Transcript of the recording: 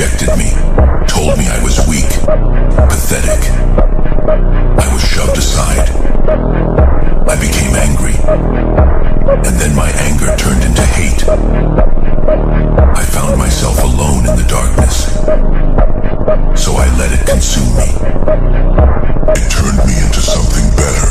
rejected me, told me I was weak, pathetic. I was shoved aside. I became angry. And then my anger turned into hate. I found myself alone in the darkness. So I let it consume me. It turned me into something better.